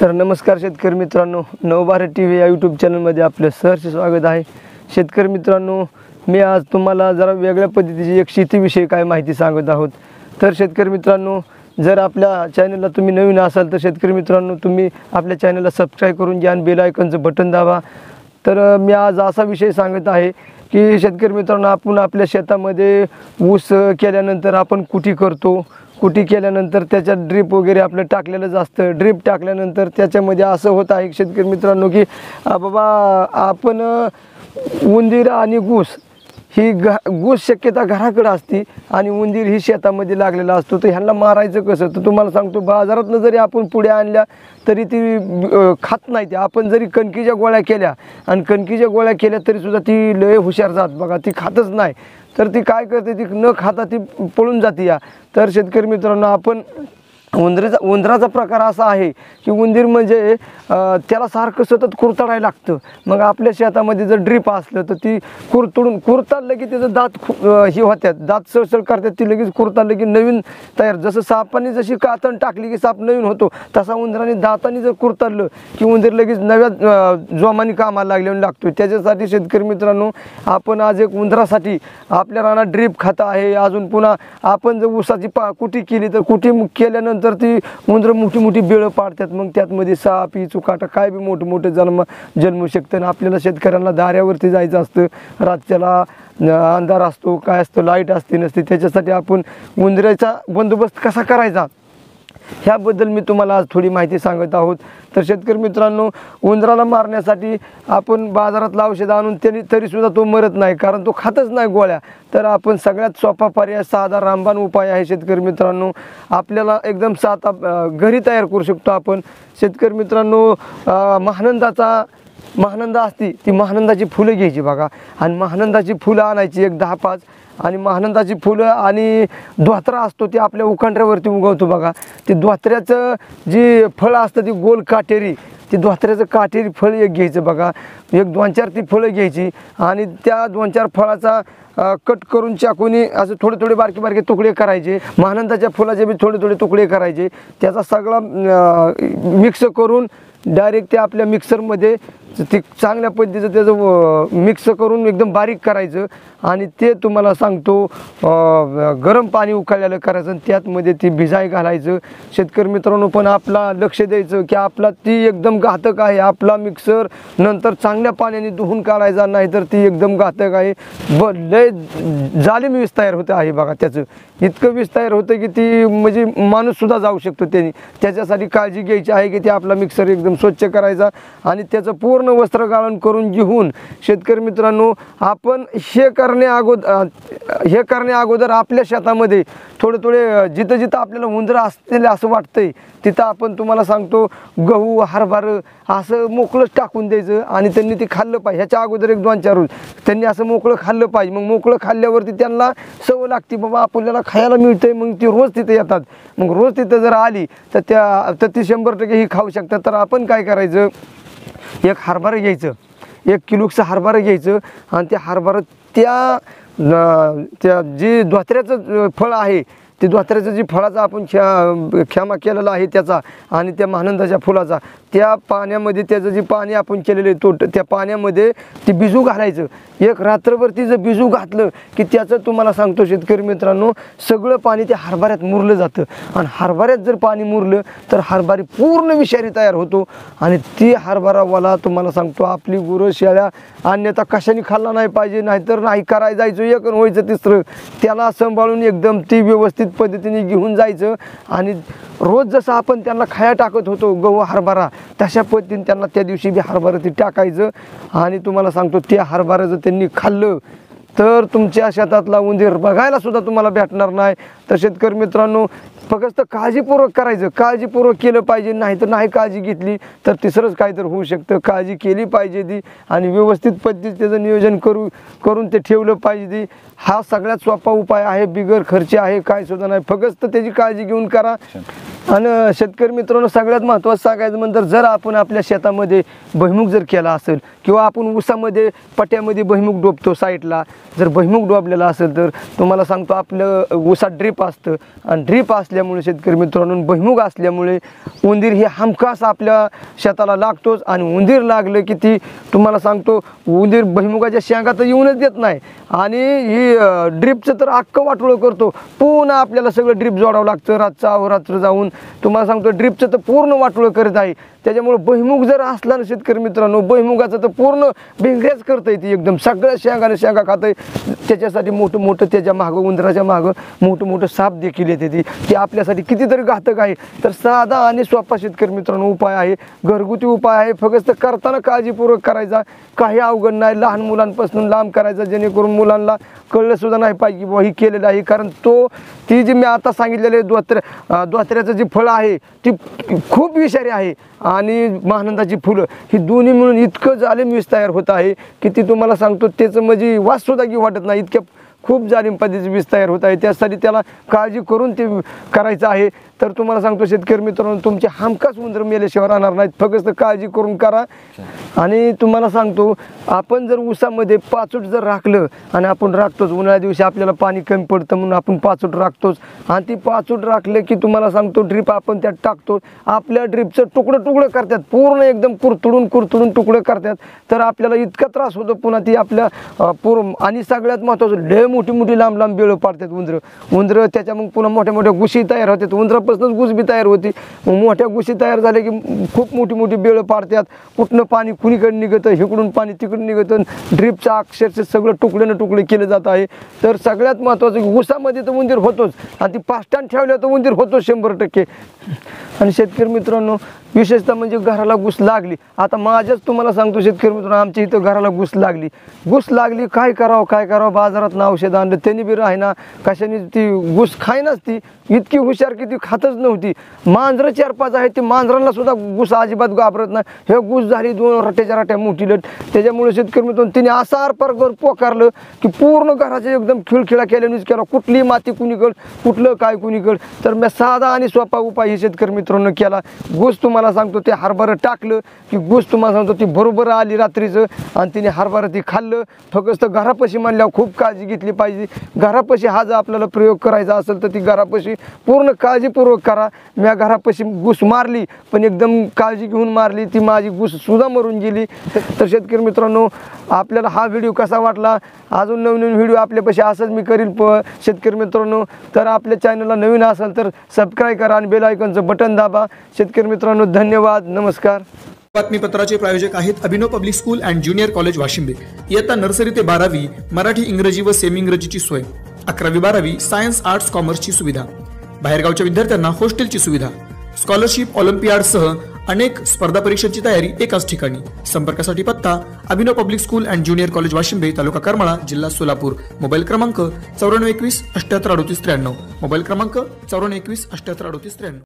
तर नमस्कार शेतकरी मित्रांनो नवभारत टी व्ही या यूट्यूब चॅनलमध्ये आपलं सहर्ष स्वागत आहे. शेतकरी मित्रांनो मी आज तुम्हाला जरा वेगळ्या पद्धतीची एक शेतीविषयी काय माहिती सांगत आहोत. तर शेतकरी मित्रांनो जर आपल्या चॅनलला तुम्ही नवीन असाल तर शेतकरी मित्रांनो तुम्ही आपल्या चॅनलला सबस्क्राईब करून घ्या आणि बेल आयकनचं बटन दाबा. तर मी आज असा विषय सांगत आहे की शेतकरी मित्रांनो आपण आपल्या शेतामध्ये ऊस केल्यानंतर आपण कुठे करतो. कुटी केल्यानंतर त्याच्यात ड्रीप वगैरे आपलं टाकलेलं असतं. ड्रीप टाकल्यानंतर त्याच्यामध्ये असं होत आहे शेतकरी मित्रांनो की बाबा आपण उंदीर आणि घूस ही घ घूस शक्यता घराकडं असती आणि उंदीर ही शेतामध्ये लागलेला असतो तर ह्यांना मारायचं कसं? तर तुम्हाला सांगतो बाजारातनं जरी आपण पुढे आणल्या तरी ती खात नाही ती. आपण जरी कणकीच्या गोळ्या केल्या आणि कणकीच्या गोळ्या केल्या तरीसुद्धा ती लय हुशार जात बघा ती खातच नाही. तर ती काय करते ती न खाता ती पळून जाते या. तर शेतकरी मित्रांनो आपण उंदरीचा उंदराचा प्रकार असा आहे की उंदीर म्हणजे त्याला सारखं सतत कुरतडायला लागतं. मग आपल्या शेतामध्ये जर ड्रीप असलं तर ती कुरतडून कुरताडलं की त्याचं दात हे होत्यात. दात सळसळ करतात ती लगेच कुरताडलं की नवीन तयार. जसं सापाने जशी कातण टाकली की साप नवीन होतो तसा उंदराने दाताने जर कुरताडलं की उंदीर लगेच नव्या जोमाने कामाला लागल्याने लागतो त्याच्यासाठी शेतकरी मित्रांनो आपण आज एक उंदरासाठी आपल्या रानात ड्रीप खातं आहे. अजून पुन्हा आपण जर ऊसाची पा कुटी केली तर कुटी केल्यानंतर तर ती उंदरं मोठी मोठी बेळं पाडतात मग त्यातमध्ये साप ही चुकाटा काय बी मोठं मोठं जन्म जन्मू शकतं आणि आपल्याला शेतकऱ्यांना दाऱ्यावरती जायचं असतं. रातच्याला अंधार असतो काय असतो लाइट असते नसते त्याच्यासाठी आपण उंदराचा बंदोबस्त कसा करायचा? ह्याबद्दल मी तुम्हाला आज थोडी माहिती सांगत आहोत. तर शेतकरी मित्रांनो उंदराला मारण्यासाठी आपण बाजारातलं औषध आणून त्यांनी तरीसुद्धा तो मरत नाही कारण तो खातच नाही गोळ्या. तर आपण सगळ्यात सोपा पर्याय साधा रामबाण उपाय आहे शेतकरी मित्रांनो. आपल्याला एकदम साधा घरी तयार करू शकतो आपण. शेतकरी मित्रांनो महानंदाचा महानंदा असती ती महानंदाची फुलं घ्यायची बघा. आणि महानंदाची फुलं आणायची एक दहा पाच. आणि महानंदाची फुलं आणि धोत्रा असतो ते आपल्या उखांड्यावरती उगवतो बघा. ते धोत्र्याचं जी फळं असतं ती गोल काटेरी ती धोत्र्याचं काटेरी फळ एक घ्यायचं बघा. एक दोन चार ती फळं घ्यायची. आणि त्या दोन चार फळाचा कट करून चाकूनी असं थोडे थोडे बारके बारके तुकडे करायचे. महानंदाच्या फुलाचे बी थोडे थोडे तुकडे करायचे. त्याचा सगळा मिक्स करून डायरेक्ट ते आपल्या मिक्सरमध्ये ते चांगल्या पद्धतीचं त्याचं मिक्स करून एकदम बारीक करायचं. आणि ते तुम्हाला सांगतो गरम पाणी उकळलेलं करायचं आणि त्यातमध्ये ती भिजाय घालायचं. शेतकरी मित्रांनो पण आपला लक्ष द्यायचं की आपला ती एकदम घातक आहे. आपला मिक्सर नंतर चांगल्या पाण्याने धुवून काढायचा नाही तर ती एकदम घातक आहे. ब लय जालिम वीज तयार होतं आहे बघा त्याचं. इतकं वीज तयार होतं की ती म्हणजे माणूससुद्धा जाऊ शकतो त्याने. त्याच्यासाठी काळजी घ्यायची आहे की ते आपला मिक्सर एकदम स्वच्छ करायचा. आणि त्याचं पूर्ण वस्त्र गाळण करून घेऊन शेतकरी मित्रांनो आपण हे करण्या अगोदर हे करण्या अगोदर आपल्या शेतामध्ये थोडे थोडे जिथं जिथं आपल्याला उंदरं असतील असं वाटतंय तिथं आपण तुम्हाला सांगतो गहू हरभरं असं मोकळंच टाकून द्यायचं आणि त्यांनी ते खाल्लं पाहिजे. ह्याच्या अगोदर एक दोन चार रोज त्यांनी असं मोकळं खाल्लं पाहिजे. मग मोकळं खाल्ल्यावरती त्यांना सवय लागते बाबा आपल्याला खायला मिळतंय. मग ती रोज तिथे येतात. मग रोज तिथं जर आली तर त्या तर ती शंभर टक्के ही खाऊ शकतात. तर आपण काय करायचं? एक हरभरा घ्यायचं. एक किलोचं हरभरा घ्यायचं आणि त्या हरभरा त्या त्या जे धोत्र्याचं फळ आहे ते धोत्र्याचं जे फळाचा आपण ख्या क्षमा केलेला आहे त्याचा आणि त्या महानंदाच्या फुलाचा त्या पाण्यामध्ये त्याचं जे पाणी आपण केलेलं आहे तो त्या पाण्यामध्ये ते बिजू घालायचं. एक रात्रभर जर बिजू घातलं की त्याचं तुम्हाला सांगतो शेतकरी मित्रांनो सगळं पाणी ते हरभऱ्यात मुरलं जातं. आणि हरभऱ्यात जर पाणी मुरलं तर हरभारी पूर्ण विषारी तयार होतो. आणि ती हरभरावाला तुम्हाला सांगतो आपली गुरं शेळ्या अन्यथा कशाने खाल्ला नाही पाहिजे नाहीतर नाही करायला जायचं एक व्हायचं तिसरं. त्याला सांभाळून एकदम ती व्यवस्थित पद्धतीने घेऊन जायचं. आणि रोज जसं आपण त्यांना खाया टाकत होतो गहू हरभरा तशा पद्धतीने त्यांना त्या दिवशी बी हरभरा ते टाकायचं आणि तुम्हाला सांगतो त्या हरभरा जर त्यांनी खाल्लं. तर तुमच्या शेतातला उंदीर बघायला सुद्धा तुम्हाला भेटणार नाही. तर शेतकरी मित्रांनो फक्त काळजीपूर्वक करायचं. काळजीपूर्वक केलं पाहिजे नाही तर नाही काळजी घेतली तर तिसरंच काहीतरी होऊ शकतं. काळजी केली पाहिजे ती आणि व्यवस्थित पद्धतीत त्याचं नियोजन करू करून ते ठेवलं पाहिजे. ती हा सगळ्यात सोपा उपाय आहे. बिगर खर्च आहे काय सुद्धा नाही. फक्त त्याची काळजी घेऊन करा. आणि शेतकरी मित्रांनो सगळ्यात महत्त्वाचं सांगायचं म्हणतर जर आपण आपल्या शेतामध्ये भुईमुग जर केला असेल किंवा आपण ऊसामध्ये पट्यामध्ये भुईमुग डोबतो साईडला जर भुईमुग डोबलेला असेल तर तुम्हाला सांगतो आपलं ऊसात ड्रीप असतं. आणि ड्रीप असल्यामुळे शेतकरी मित्रांनो भुईमुग असल्यामुळे उंदीर हे हमखास आपल्या शेताला लागतोच. आणि उंदीर लागलं की ती तुम्हाला सांगतो उंदीर भुईमुगाच्या शेंगा तर येऊनच देत नाही. आणि ही ड्रीपचं तर अख्खं वाटोळं करतो. पुन्हा आपल्याला सगळं ड्रीप जोडावं लागतं. रातचा अहोरात्र जाऊन तुम्हाला सांगतो ड्रिपचं तर पूर्ण वाटोळं करत आहे. त्याच्यामुळं बहिमुख जर असला ना शेतकरी मित्रांनो बहिमुगाचं तर पूर्ण भिंगऱ्याच करता येते एकदम. सगळ्या शेंगाने शेंगा खातं त्याच्यासाठी मोठं मोठं त्याच्या मागं उंदराच्या मागं मोठं मोठं साप देखील येते ती. ते आपल्यासाठी कितीतरी घातक आहे. तर साधा आणि सोपा शेतकरी मित्रांनो उपाय आहे. घरगुती उपाय आहे. फक्त करताना काळजीपूर्वक करायचा. काही अवघड नाही. लहान मुलांपासून लांब करायचा जेणेकरून मुलांना कळलं सुद्धा नाही पाहिजे बाबा ही केलेलं आहे. कारण तो ती जी मी आता सांगितलेले द्वात्र द्वात्र्याचं जे फळं आहे ती खूप विषारी आहे. आणि महानंदाची फुलं ही दोन्ही मिळून इतकं जालिम वीज तयार होत आहे की ती तुम्हाला सांगतो त्याचं म्हणजे वास सुद्धा की वाटत नाही. इतक्या खूप जाणीव पद्धतीचे वीज तयार होत आहे. त्यासाठी त्याला काळजी करून ते करायचं आहे. तर तुम्हाला सांगतो शेतकरी मित्रांनो तुमचे हमखास उंदर मेल्याशिवाय राहणार नाहीत. फक्त काळजी करून करा. आणि तुम्हाला सांगतो आपण जर ऊसामध्ये पाचूट जर राखलं आणि आपण राखतोच उन्हाळ्या दिवशी आपल्याला पाणी कमी पडतं म्हणून आपण पाचूट राखतोच. आणि ती पाचूट राखलं की तुम्हाला सांगतो ड्रीप आपण त्यात टाकतो. आपल्या ड्रीपचं तुकडं तुकडं करतात. पूर्ण एकदम कुरतुडून कुरतुडून तुकडं करतात. तर आपल्याला इतका त्रास होतो पुन्हा ती आपल्या पूर्ण आणि सगळ्यात महत्त्वाचं लय मोठी मोठी लांब लांब बेळं पाडतात उंदरं. उंदरं त्याच्या मग पुन्हा मोठ्या मोठ्या गुशी तयार होतात. उंदरापासूनच गुस बी तयार होती. मग मोठ्या गुशी तयार झाल्या की खूप मोठी मोठी बेळं पाडतात. कुठनं पाणी कुणीकडे निघतं? इकडून पाणी तिकडून निघतं. ड्रिपचं अक्षरशः सगळं तुकड्यानं तुकडे केलं जात आहे. तर सगळ्यात महत्त्वाचं की ऊसामध्ये तर उंदीर होतोच. आणि ती पास्टान ठेवल्या तर उंदीर होतोच शंभर टक्के. आणि शेतकरी मित्रांनो विशेषतः म्हणजे घराला घुस लागली. आता माझ्याच तुम्हाला सांगतो शेतकरी मित्रांनो आमच्या इथं घराला घुस लागली. घुस लागली काय करावं काय करावं? बाजारात ना औषध आणलं त्यांनी बी राहिना कशाने ती घुस खायनाच ती इतकी हुशार की ती खातच नव्हती. मांजरं चार पाच आहेत ती मांजरांना सुद्धा घुस अजिबात घाबरत नाही. हे घुस झाली दोन रट्याच्या रट्या मोठी लट. त्याच्यामुळे शेतकरी मित्रांनो तिने असा आरपार कर पोकारलं की पूर्ण घराचे एकदम खिळखिळा केल्यानेच केला. कुठली माती कुणीकड कुठलं काय कुणीकड तर मी साधा आणि सोपा उपाय हे शेतकरी मित्रांनो केला. घुस तुम्हाला सांगतो ते हरभरं टाकलं की घुस तुम्हाला सांगतो ती बरोबर आली रात्रीचं आणि तिने हरभरं ती खाल्लं. फक्त घरापाशी म्हणल्यावर खूप काळजी घेतली पाहिजे. घरापाशी हा जर आपल्याला प्रयोग करायचा असेल तर ती घरापाशी पूर्ण काळजीपूर्वक करा. मी घरापाशी घुस मारली पण एकदम काळजी घेऊन मारली ती माझी घुस सुद्धा मरून गेली. तर शेतकरी मित्रांनो आपल्याला हा व्हिडिओ कसा वाटला? अजून नवीन नवीन व्हिडिओ आपल्यापाशी असंच मी करील प शेतकरी मित्रांनो. तर आपल्या चॅनलला नवीन असेल तर सबस्क्राईब करा आणि बेल आयकॉनचं बटन दाबा. शेतकरी मित्रांनो धन्यवाद. नमस्कार. बातमीपत्राचे प्रायोजक आहेत Abhinav public school and junior college Washimbe. इयत्ता नर्सरी ते बारावी मराठी इंग्रजी व सेमी इंग्रजीची सोय. अकरावी बारावी सायन्स आर्ट्स कॉमर्सची सुविधा. बाहेरगावच्या विद्यार्थ्यांना हॉस्टेलची सुविधा. स्कॉलरशिप ऑलिम्पियाडसह अनेक स्पर्धा परीक्षांची तयारी एकाच ठिकाणी. संपर्कासाठी पत्ता Abhinav public school and junior college Washimbe तालुका करमाळा जिल्हा सोलापूर. मोबाईल क्रमांक चौऱ्याण्णव एकवीस अठ्याहत्तर अडोतीस त्र्याण्णव. मोबाईल क्रमांक चौऱ्याण्णव एकवीस अठ्याहत्तर अडोतीस त्र्याण्णव.